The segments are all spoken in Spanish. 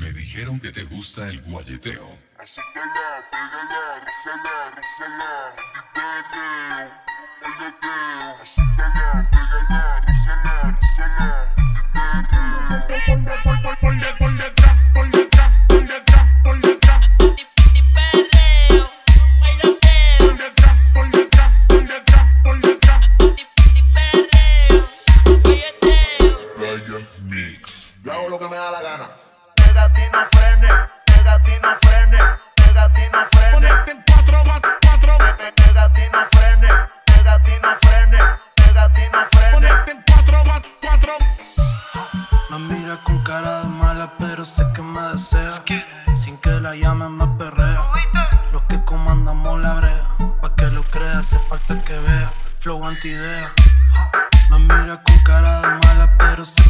Me dijeron que te gusta el guayeteo. Acéptala, pégala, rozala, rozala, mi perreo, guayeteo. Acéptala, pégala, rozala, rozala, mi perreo. Por, por, por, de- por detrás, por detrás, por detrás, por detrás, por detrás, por detrás, por detrás, por detrás. Playa Mix. Yo hago lo que me da la gana. Cuatro, va- cuatro. Me mira con cara de mala, pero sé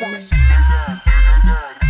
Backwash.